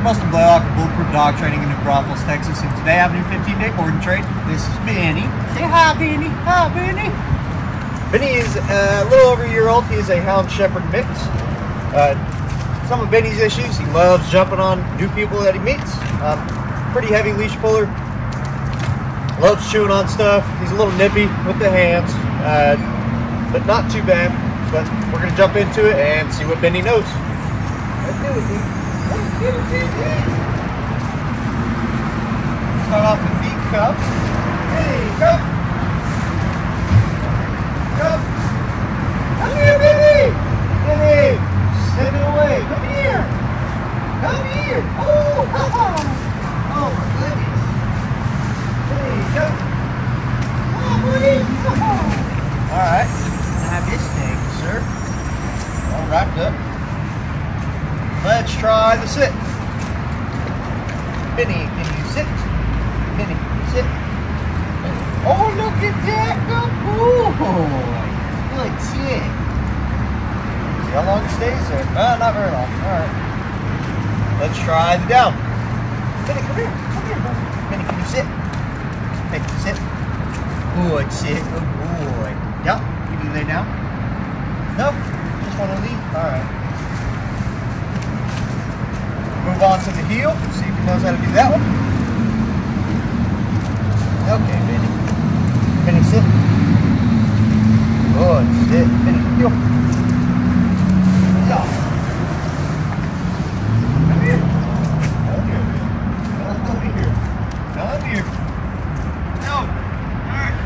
I'm Austin Blaylock of Bulletproof Dog Training in New Braunfels, Texas, and today I have a new 15 day board and train. This is Benny. Say hi, Benny. Hi, Benny. Benny is a little over a year old. He is a Hound Shepherd mix. Uh, some of Benny's issues, he loves jumping on new people that he meets. Um, pretty heavy leash puller. Loves chewing on stuff. He's a little nippy with the hands, uh, but not too bad. But we're going to jump into it and see what Benny knows. Let's do it, dude. Start off with the cup. Hey, cup. Cup. Come here, baby. Baby. Step it away. Come here. Come here. Oh, oh my goodness. Hey, cup. Come on, buddy. All right. I have this thing, sir. All wrapped up. Let's try the sit. Benny, can you sit? Benny, sit. Oh, look at that. Good boy. Sit. See how long it stays there? Uh, not very long. All right. Let's try the down. Benny, come here. Come here, buddy. Benny, can you sit? Hey, sit. Good sit. Good boy. Yep. Can you lay down? Nope. Just want to leave? All right. Move on to the heel, see if he knows how to do that one. Okay, Benny. Benny, sit. Good, sit. Benny, heel. Yeah. Come here. Come here. Come here. Come here. No. All right.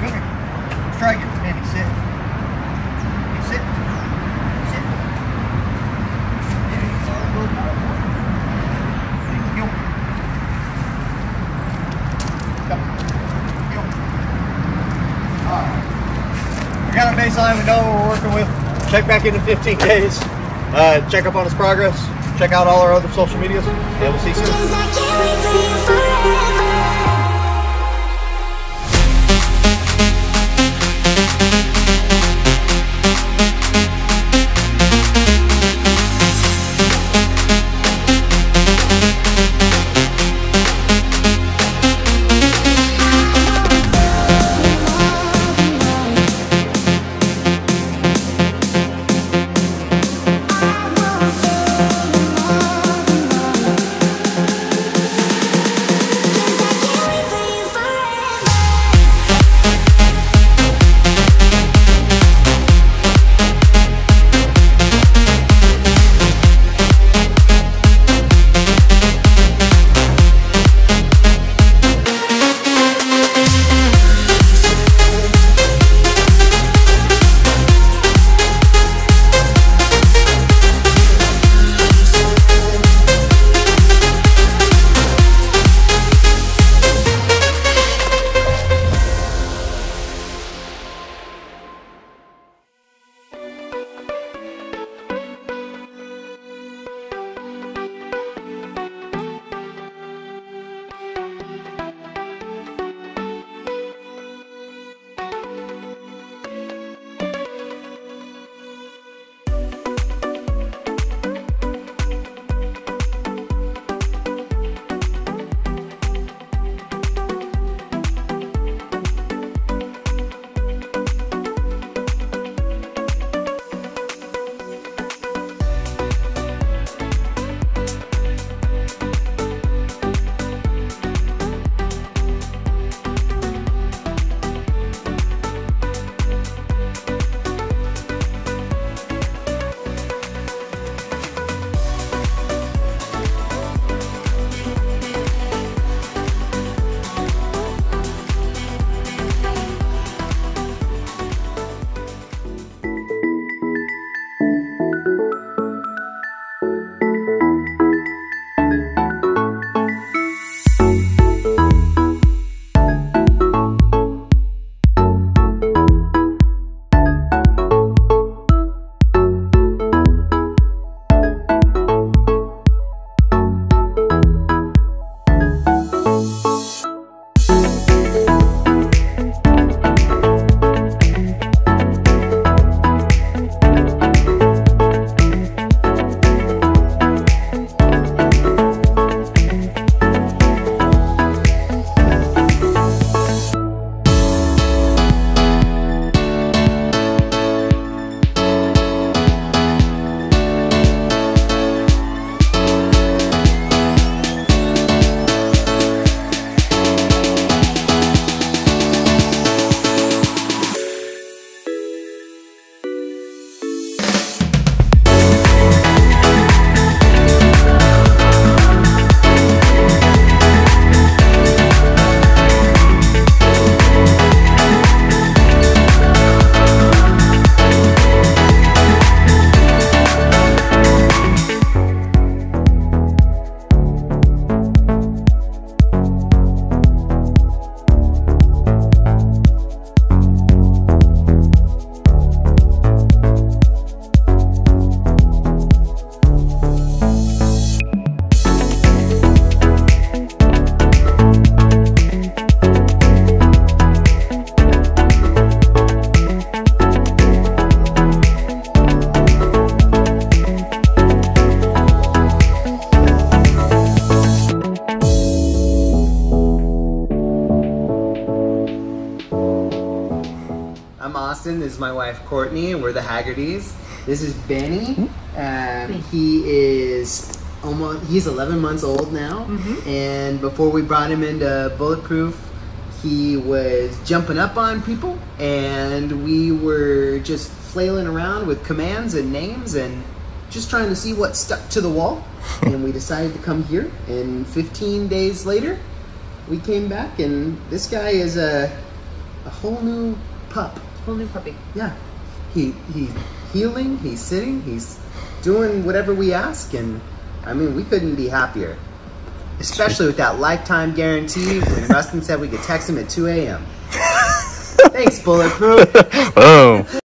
Come here. Let's try again. Benny, sit. You sit. Sit. There you go. Good boy. Thank you. Come. You. Alright. We got a baseline, we know what we're working with. Check back in in 15 days. Uh, check up on his progress. Check out all our other social medias. And we'll see you soon. Austin. This is my wife Courtney, and we're the Haggertys. This is Benny. Um, he is almost he's 11 months old now, and before we brought him into Bulletproof, he was jumping up on people, and we were just flailing around with commands and names and just trying to see what stuck to the wall. and we decided to come here, and 15 days later, we came back, and this guy is a a whole new pup. Whole new puppy. Yeah, he he's heeling. He's sitting. He's doing whatever we ask, and I mean, we couldn't be happier. Especially with that lifetime guarantee when Austin said we could text him at 2 a.m. Thanks, Bulletproof. Boom.